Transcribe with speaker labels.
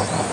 Speaker 1: Oh,